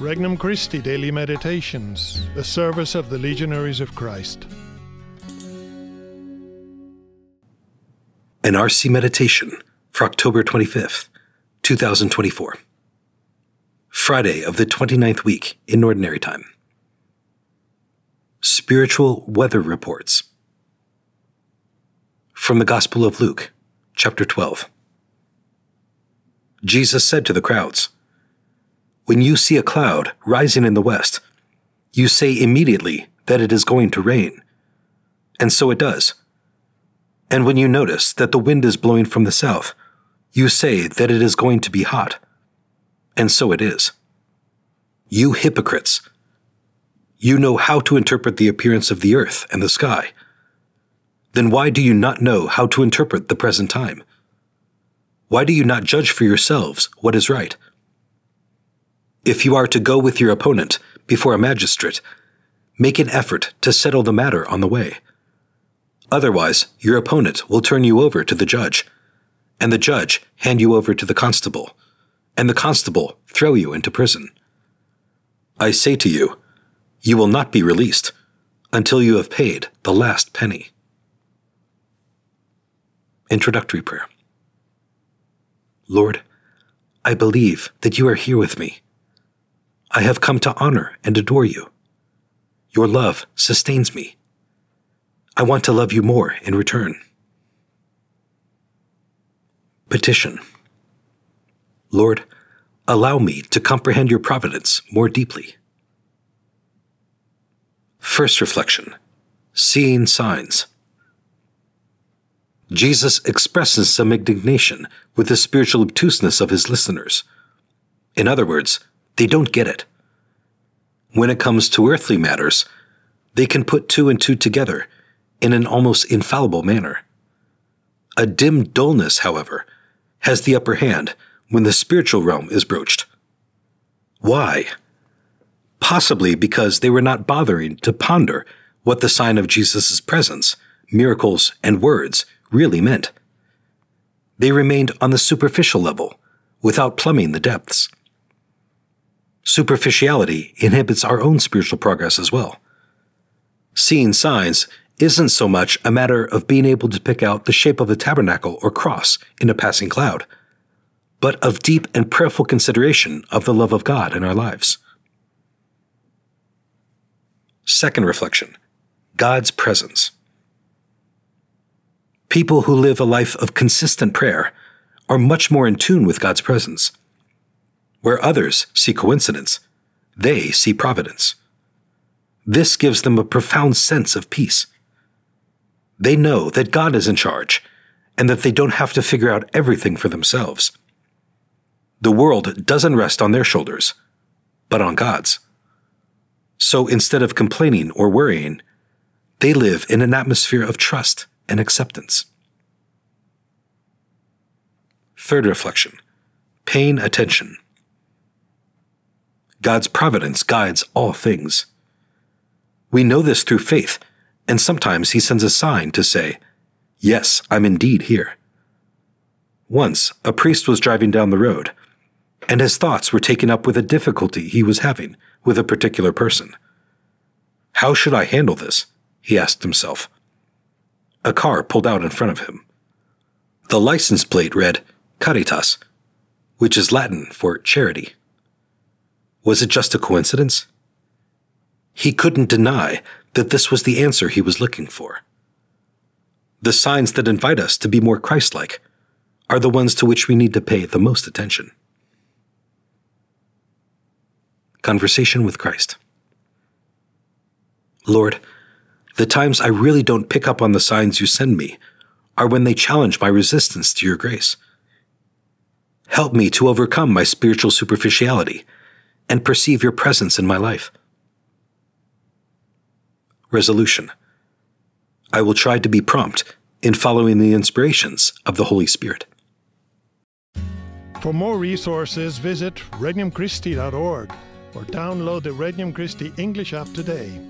Regnum Christi Daily Meditations, the service of the Legionaries of Christ. An RC Meditation for October 25th, 2024. Friday of the 29th week in Ordinary Time. Spiritual Weather Reports. From the Gospel of Luke, chapter 12. Jesus said to the crowds, when you see a cloud rising in the west, you say immediately that it is going to rain. And so it does. And when you notice that the wind is blowing from the south, you say that it is going to be hot. And so it is. You hypocrites! You know how to interpret the appearance of the earth and the sky. Then why do you not know how to interpret the present time? Why do you not judge for yourselves what is right? If you are to go with your opponent before a magistrate, make an effort to settle the matter on the way. Otherwise, your opponent will turn you over to the judge, and the judge hand you over to the constable, and the constable throw you into prison. I say to you, you will not be released until you have paid the last penny. Introductory Prayer Lord, I believe that you are here with me I have come to honor and adore you. Your love sustains me. I want to love you more in return. Petition Lord, allow me to comprehend your providence more deeply. First reflection Seeing signs. Jesus expresses some indignation with the spiritual obtuseness of his listeners. In other words, they don't get it. When it comes to earthly matters, they can put two and two together in an almost infallible manner. A dim dullness, however, has the upper hand when the spiritual realm is broached. Why? Possibly because they were not bothering to ponder what the sign of Jesus' presence, miracles, and words really meant. They remained on the superficial level, without plumbing the depths. Superficiality inhibits our own spiritual progress as well. Seeing signs isn't so much a matter of being able to pick out the shape of a tabernacle or cross in a passing cloud, but of deep and prayerful consideration of the love of God in our lives. Second reflection God's presence. People who live a life of consistent prayer are much more in tune with God's presence where others see coincidence, they see providence. This gives them a profound sense of peace. They know that God is in charge and that they don't have to figure out everything for themselves. The world doesn't rest on their shoulders, but on God's. So instead of complaining or worrying, they live in an atmosphere of trust and acceptance. Third reflection paying attention. God's providence guides all things. We know this through faith, and sometimes He sends a sign to say, Yes, I'm indeed here. Once, a priest was driving down the road, and his thoughts were taken up with a difficulty he was having with a particular person. How should I handle this? he asked himself. A car pulled out in front of him. The license plate read Caritas, which is Latin for charity. Was it just a coincidence? He couldn't deny that this was the answer he was looking for. The signs that invite us to be more Christ like are the ones to which we need to pay the most attention. Conversation with Christ. Lord, the times I really don't pick up on the signs you send me are when they challenge my resistance to your grace. Help me to overcome my spiritual superficiality and perceive your presence in my life. Resolution I will try to be prompt in following the inspirations of the Holy Spirit. For more resources, visit regnumchristi.org or download the Regnum Christi English app today.